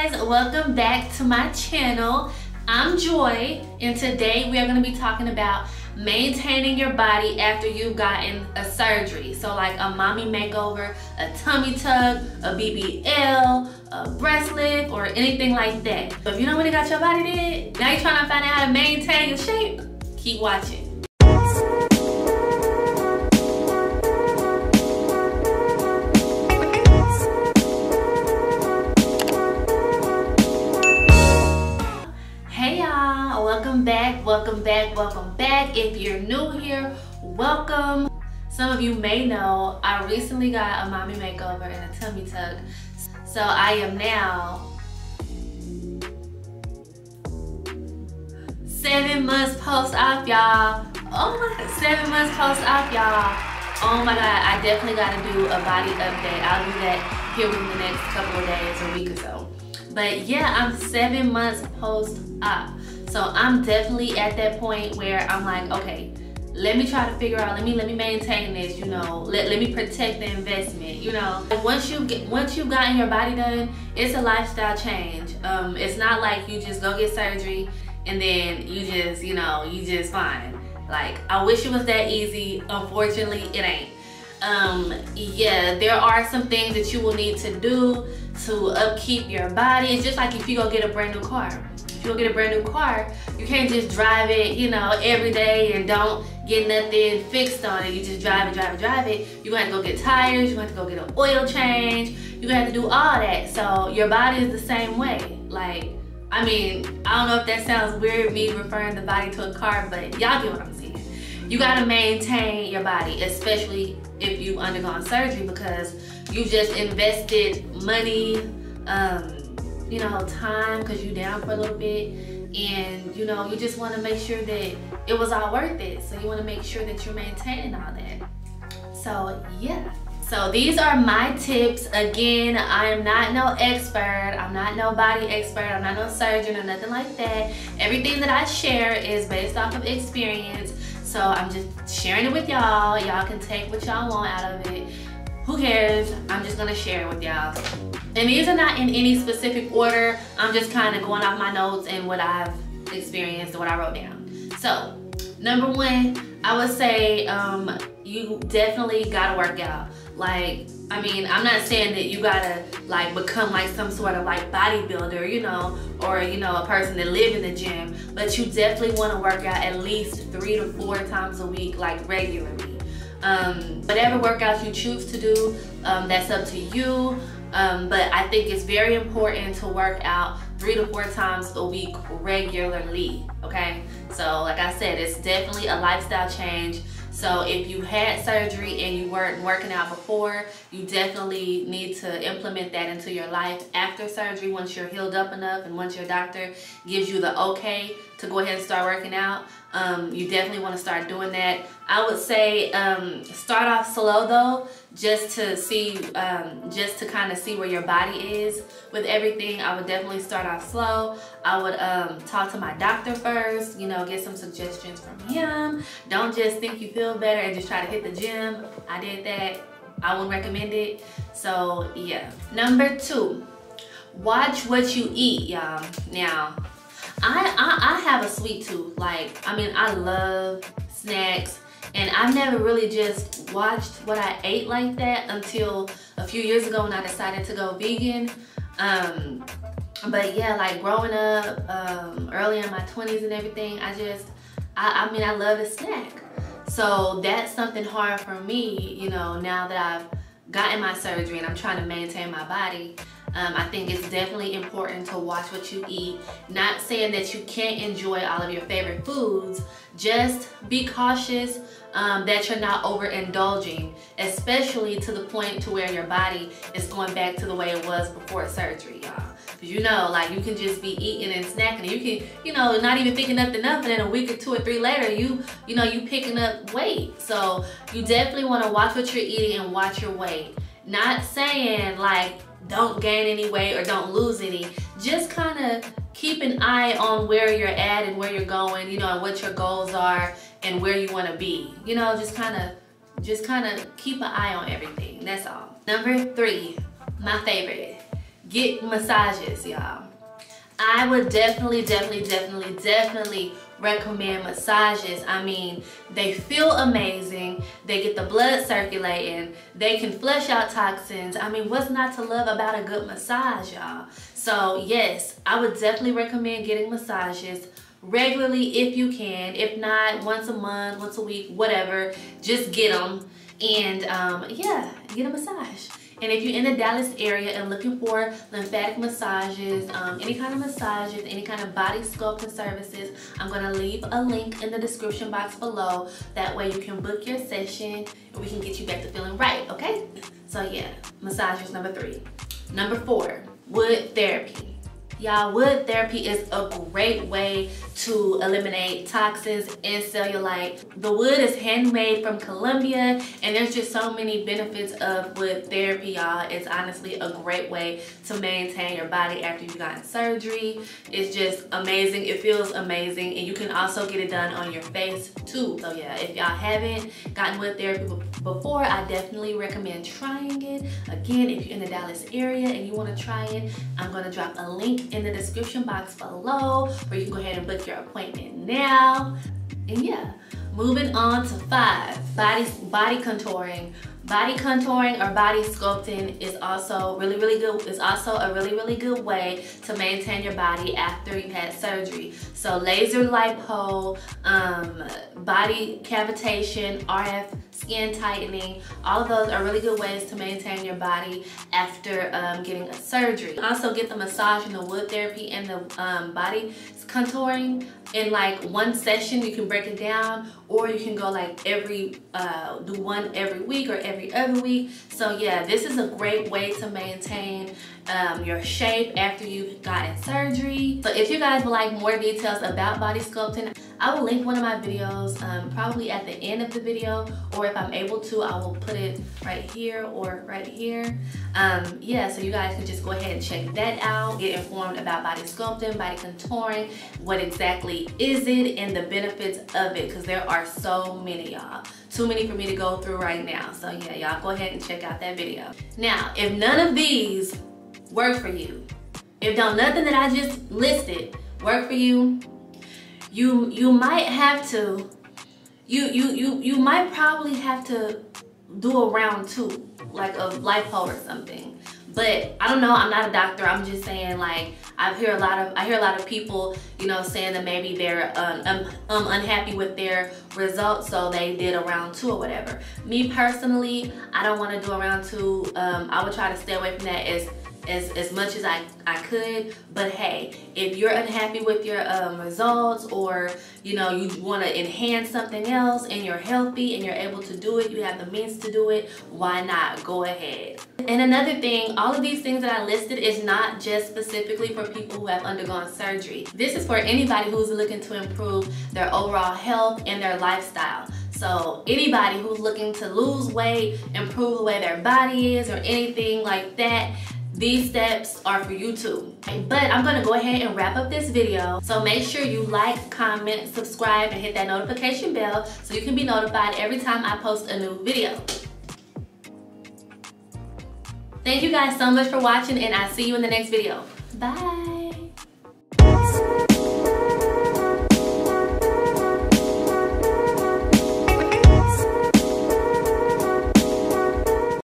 guys, welcome back to my channel. I'm Joy and today we are going to be talking about maintaining your body after you've gotten a surgery. So like a mommy makeover, a tummy tuck, a BBL, a breast lift, or anything like that. But if you don't really got your body did, now you're trying to find out how to maintain your shape, keep watching. Welcome back welcome back welcome back. If you're new here welcome. Some of you may know i recently got a mommy makeover and a tummy tuck. So i am now seven months post-op y'all. Oh my seven months post-op y'all. Oh my god i definitely got to do a body update. I'll do that here within the next couple of days or week or so. But yeah i'm seven months post-op so I'm definitely at that point where I'm like, okay, let me try to figure out, let me let me maintain this, you know, let, let me protect the investment, you know. Once you get once you've gotten your body done, it's a lifestyle change. Um, it's not like you just go get surgery and then you just, you know, you just fine. Like I wish it was that easy. Unfortunately, it ain't. Um, yeah, there are some things that you will need to do to upkeep your body. It's just like if you go get a brand new car if you get a brand new car, you can't just drive it, you know, every day and don't get nothing fixed on it. You just drive it, drive it, drive it. You're gonna have to go get tires, you're gonna have to go get an oil change, you're gonna have to do all that. So your body is the same way. Like, I mean, I don't know if that sounds weird, me referring the body to a car, but y'all get what I'm saying. You gotta maintain your body, especially if you've undergone surgery because you just invested money, um, you know, time because you down for a little bit and you know, you just want to make sure that it was all worth it. So you want to make sure that you're maintaining all that. So yeah. So these are my tips. Again, I am not no expert. I'm not no body expert. I'm not no surgeon or nothing like that. Everything that I share is based off of experience. So I'm just sharing it with y'all. Y'all can take what y'all want out of it. Who cares? I'm just gonna share it with y'all. And these are not in any specific order. I'm just kind of going off my notes and what I've experienced and what I wrote down. So, number one, I would say um, you definitely gotta work out. Like, I mean, I'm not saying that you gotta like become like some sort of like bodybuilder, you know, or you know, a person that live in the gym, but you definitely wanna work out at least three to four times a week, like regularly. Um, whatever workouts you choose to do, um, that's up to you. Um, but I think it's very important to work out three to four times a week regularly, okay? So like I said, it's definitely a lifestyle change. So if you had surgery and you weren't working out before, you definitely need to implement that into your life after surgery once you're healed up enough and once your doctor gives you the okay to go ahead and start working out. Um, you definitely want to start doing that. I would say um, start off slow though, just to see, um, just to kind of see where your body is with everything. I would definitely start off slow. I would um, talk to my doctor first, you know, get some suggestions from him. Don't just think you feel better and just try to hit the gym. I did that. I would recommend it. So yeah. Number two, watch what you eat, y'all. Now, I, I, I have a sweet tooth. Like, I mean, I love snacks and I've never really just watched what I ate like that until a few years ago when I decided to go vegan. Um, but yeah, like growing up, um, early in my 20s and everything, I just, I, I mean, I love a snack. So that's something hard for me, you know, now that I've gotten my surgery and I'm trying to maintain my body. Um, I think it's definitely important to watch what you eat. Not saying that you can't enjoy all of your favorite foods, just be cautious um, that you're not overindulging, especially to the point to where your body is going back to the way it was before surgery, y'all. You know, like you can just be eating and snacking. You can, you know, not even picking up enough, and then a week or two or three later, you, you know, you picking up weight. So you definitely want to watch what you're eating and watch your weight. Not saying like don't gain any weight or don't lose any. Just kind of keep an eye on where you're at and where you're going, you know, and what your goals are and where you want to be. You know, just kind of just kind of keep an eye on everything. That's all. Number three, my favorite. get massages, y'all. I would definitely, definitely, definitely, definitely recommend massages. I mean, they feel amazing. They get the blood circulating. They can flush out toxins. I mean, what's not to love about a good massage, y'all? So yes, I would definitely recommend getting massages regularly if you can. If not, once a month, once a week, whatever, just get them. And um, yeah, get a massage. And if you're in the Dallas area and looking for lymphatic massages, um, any kind of massages, any kind of body sculpting services, I'm gonna leave a link in the description box below. That way you can book your session and we can get you back to feeling right, okay? So yeah, massages number three. Number four, wood therapy. Y'all, wood therapy is a great way to eliminate toxins and cellulite. The wood is handmade from Colombia and there's just so many benefits of wood therapy, y'all. It's honestly a great way to maintain your body after you've gotten surgery. It's just amazing. It feels amazing and you can also get it done on your face too. So yeah, if y'all haven't gotten wood therapy before, I definitely recommend trying it. Again, if you're in the Dallas area and you wanna try it, I'm gonna drop a link in the description box below where you can go ahead and book your appointment now. And yeah, moving on to five, body, body contouring. Body contouring or body sculpting is also really, really good. It's also a really, really good way to maintain your body after you had surgery. So laser lipo, um, body cavitation, RF skin tightening, all of those are really good ways to maintain your body after um, getting a surgery. Also get the massage and the wood therapy and the um, body contouring in like one session. You can break it down or you can go like every uh, do one every week or every other week. So yeah this is a great way to maintain um, your shape after you've gotten surgery. So if you guys would like more details about body sculpting I will link one of my videos um, probably at the end of the video or if I'm able to I will put it right here or right here. Um, yeah so you guys can just go ahead and check that out get informed about body sculpting body contouring what exactly is it and the benefits of it because there are so many y'all. Too many for me to go through right now. So yeah y'all go ahead and check out that video. Now if none of these work for you if don't nothing that I just listed work for you you you might have to you you you you might probably have to do a round two like a lipo or something. But I don't know I'm not a doctor I'm just saying like I hear a lot of I hear a lot of people you know saying that maybe they're um, um, um unhappy with their results so they did a round two or whatever. Me personally I don't want to do a round two um, I would try to stay away from that as as, as much as I, I could. But hey, if you're unhappy with your um, results or you know you want to enhance something else and you're healthy and you're able to do it, you have the means to do it, why not? Go ahead. And another thing, all of these things that I listed is not just specifically for people who have undergone surgery. This is for anybody who's looking to improve their overall health and their lifestyle. So anybody who's looking to lose weight, improve the way their body is or anything like that, these steps are for you too. But I'm gonna go ahead and wrap up this video. So make sure you like, comment, subscribe, and hit that notification bell so you can be notified every time I post a new video. Thank you guys so much for watching and I'll see you in the next video. Bye.